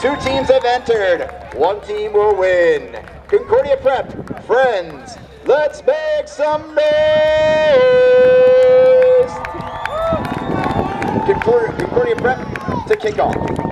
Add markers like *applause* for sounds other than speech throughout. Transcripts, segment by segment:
Two teams have entered. One team will win. Concordia Prep, friends, let's make some noise! Concordia, Concordia Prep to kick off.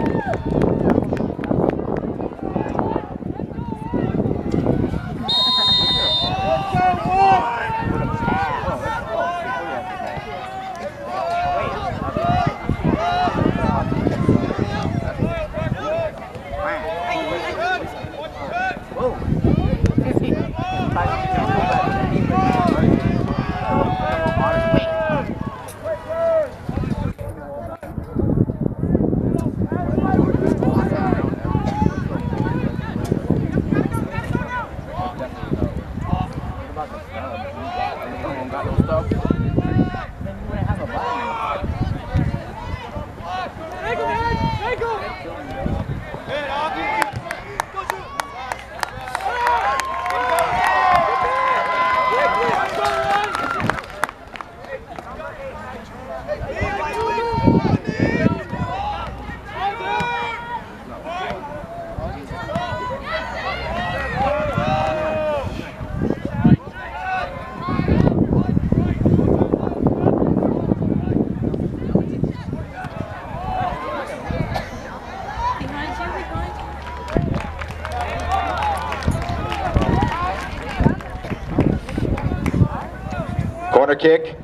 Corner kick,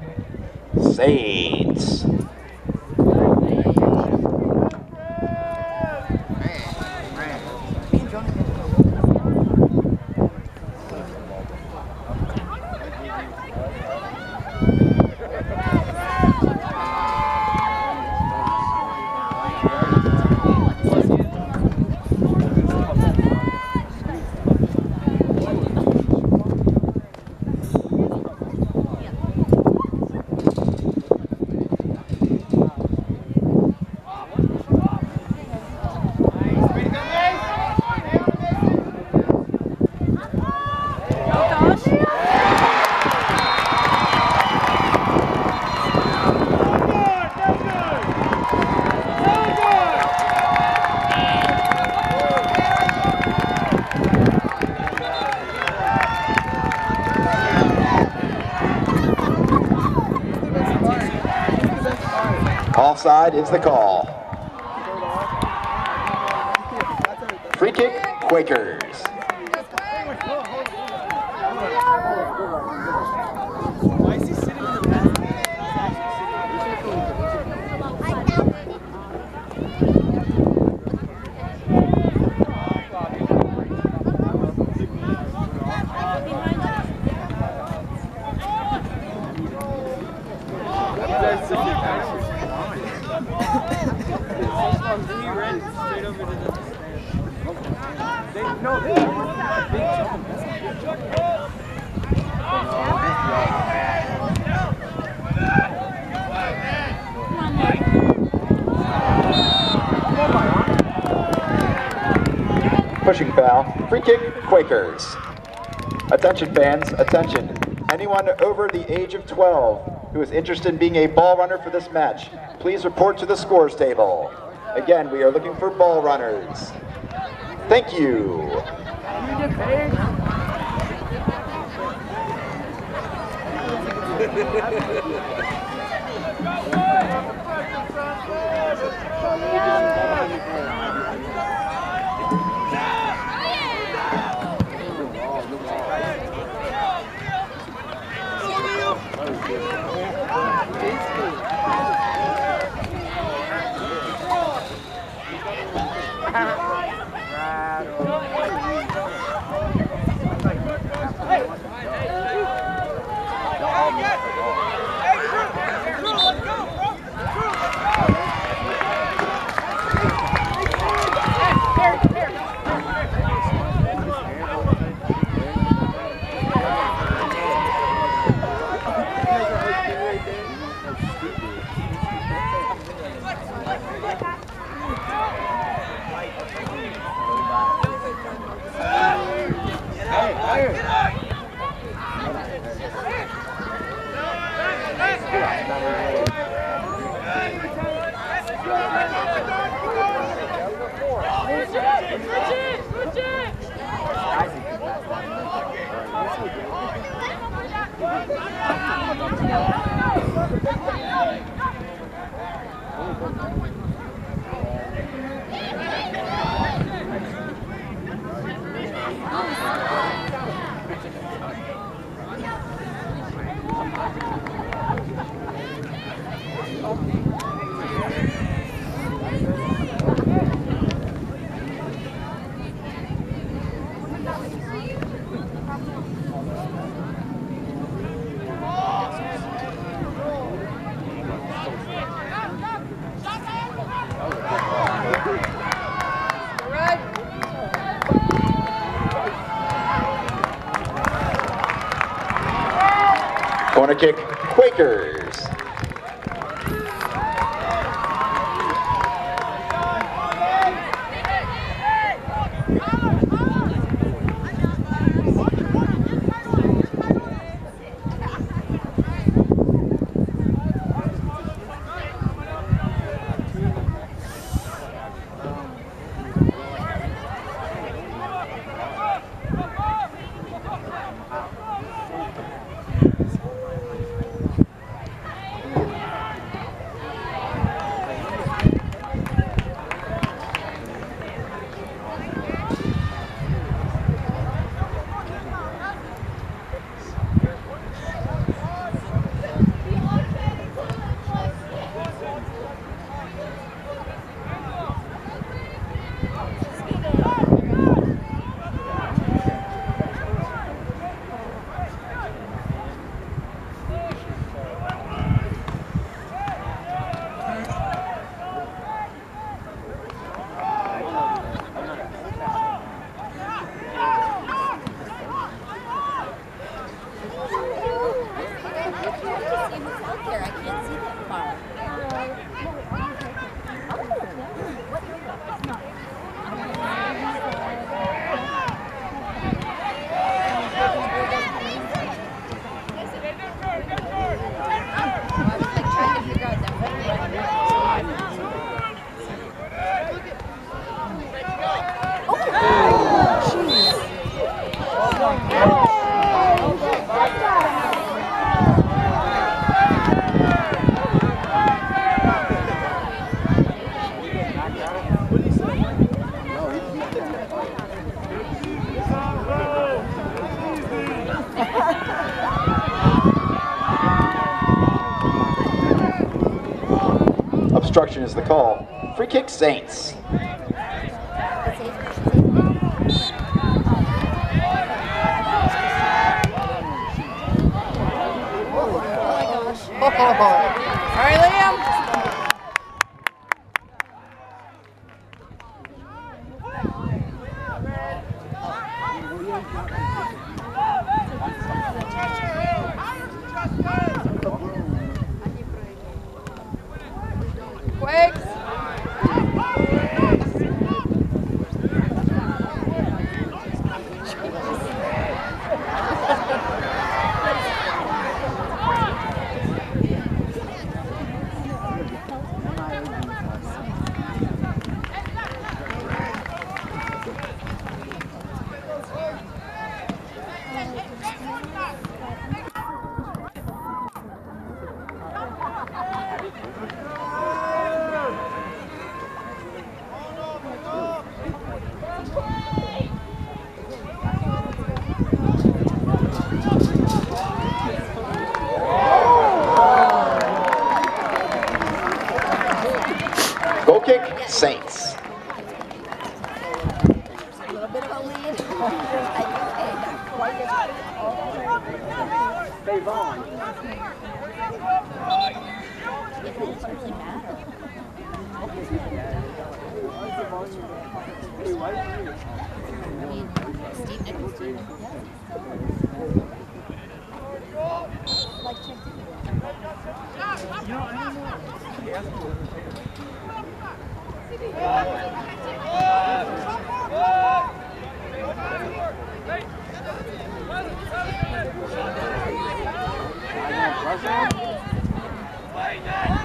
Saints. Offside is the call. pushing foul. Free kick, Quakers. Attention fans, attention. Anyone over the age of 12 who is interested in being a ball runner for this match, please report to the scores table. Again, we are looking for ball runners. Thank you. *laughs* Corner kick, Quakers. Obstruction is the call. Free kick, Saints. Goal kick, Saints. It doesn't really matter. I mean, Steve Nichols team.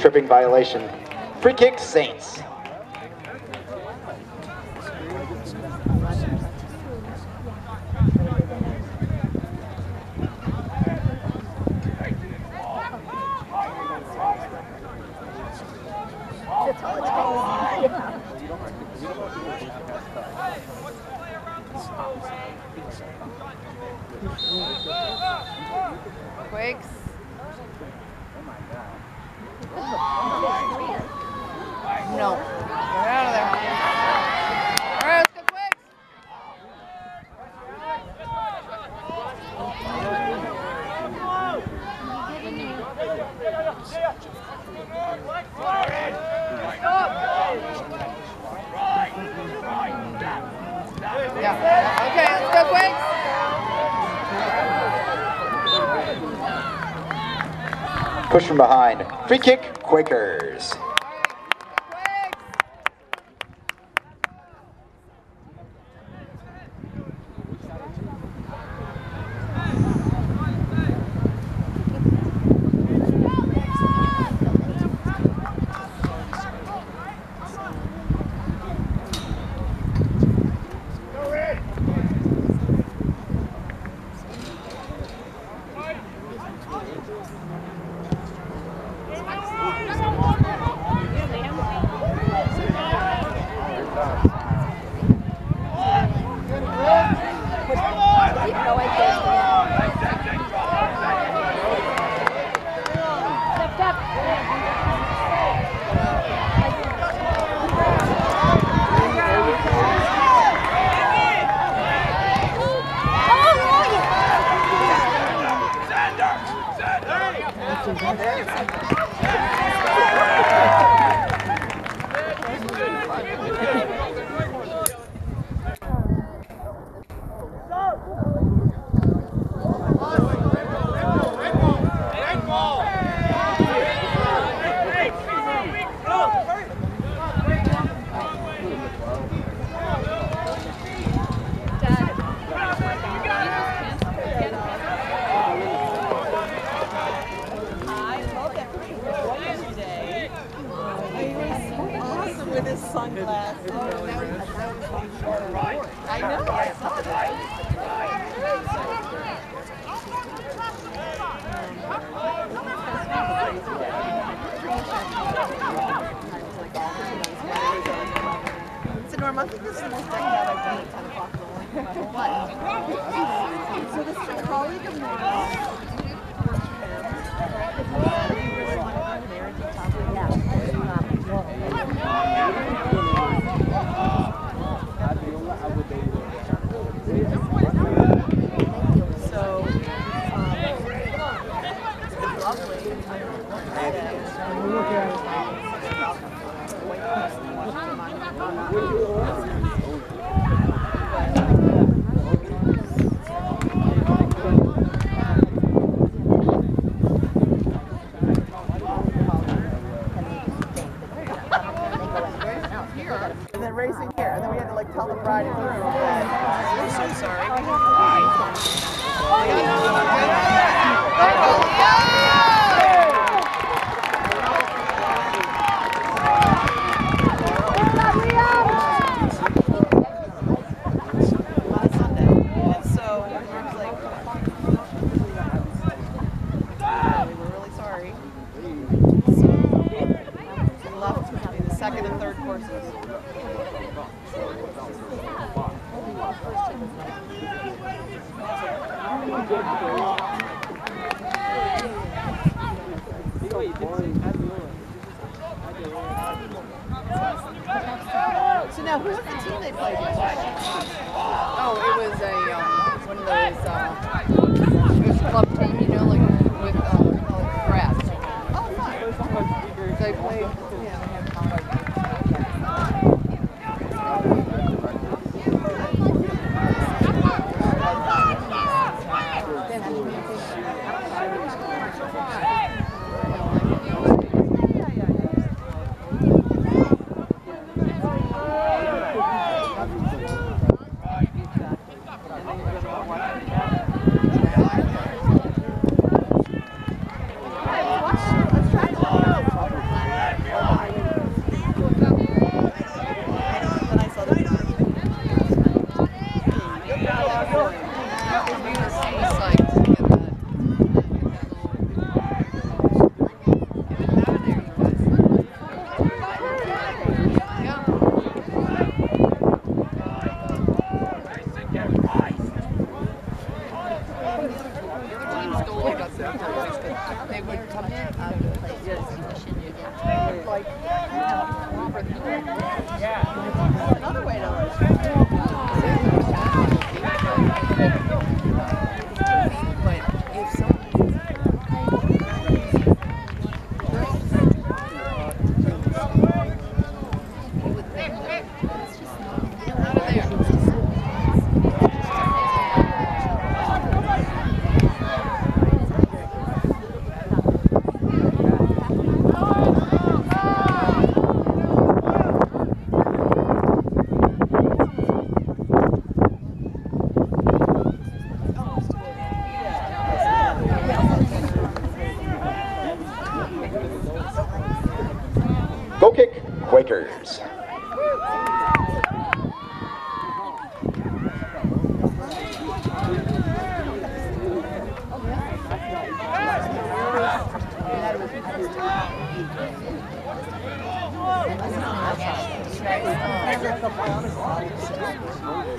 tripping violation. Free kick, Saints. Push from behind. Free kick, Quakers. Nice. 아,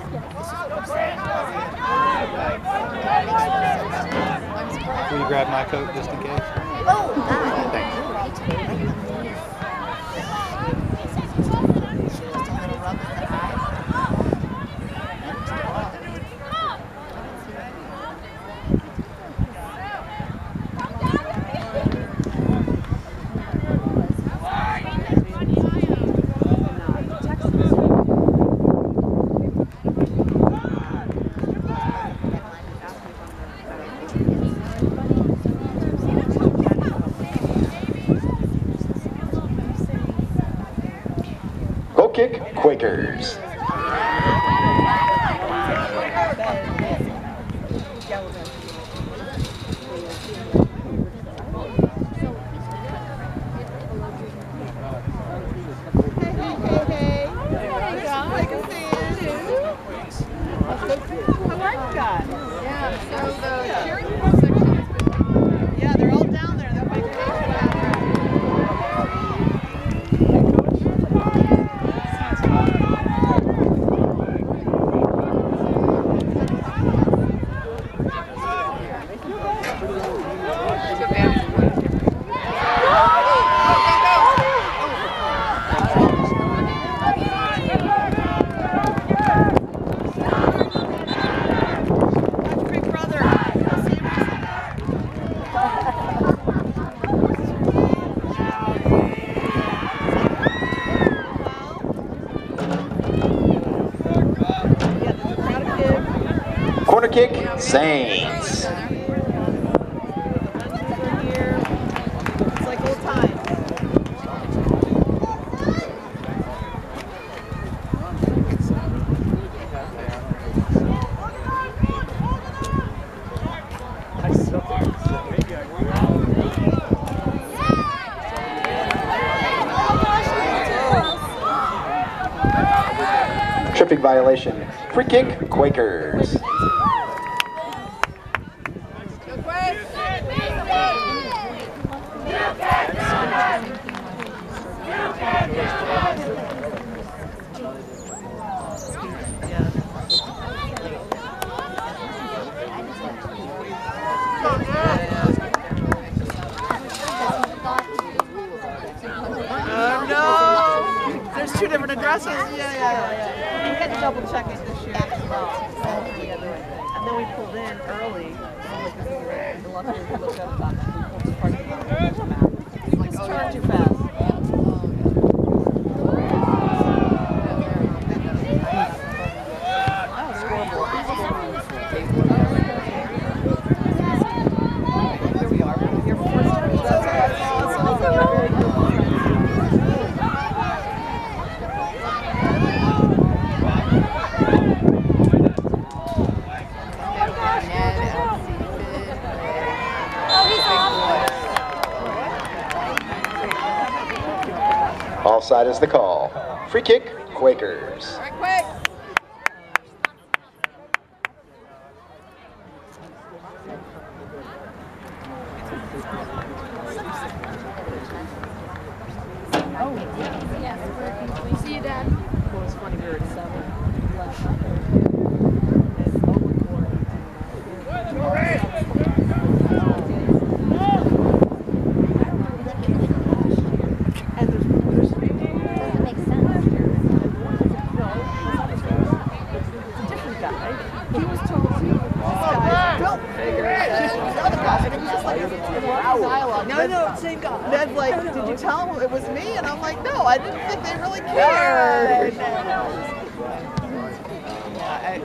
Will you grab my coat just in case? Oh, Thanks. Reuters. kick, Saints. Tripping violation. Free kick, Quakers. process, yeah, yeah, yeah. We had to double check it this year as well. And then we pulled in early. And luckily we looked up on the parking lot. It was too fast. Offside is the call. Free kick, Quakers.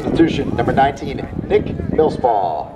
substitution, number 19, Nick Millsball.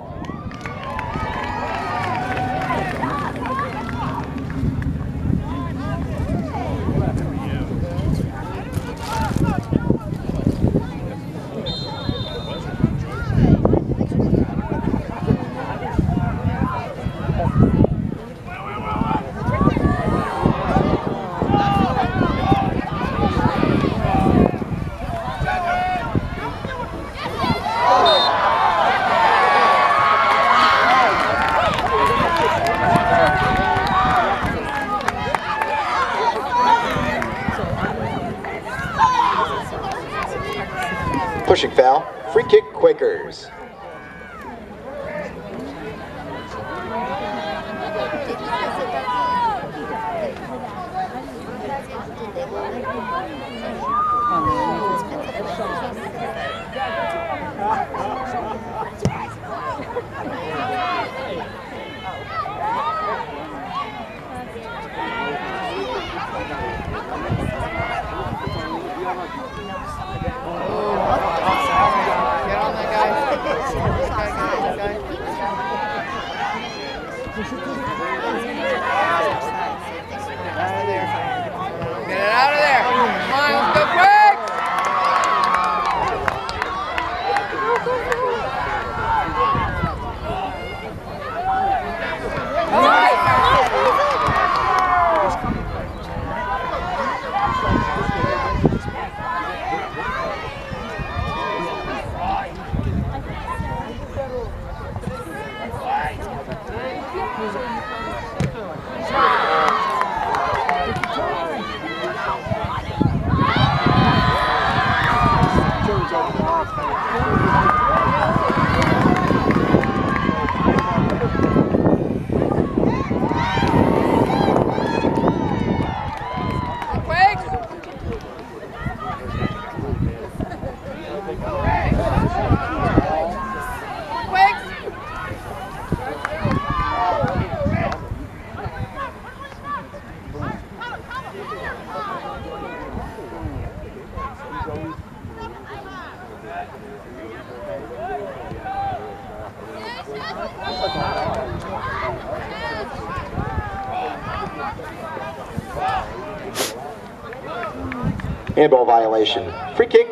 violation. Free kick.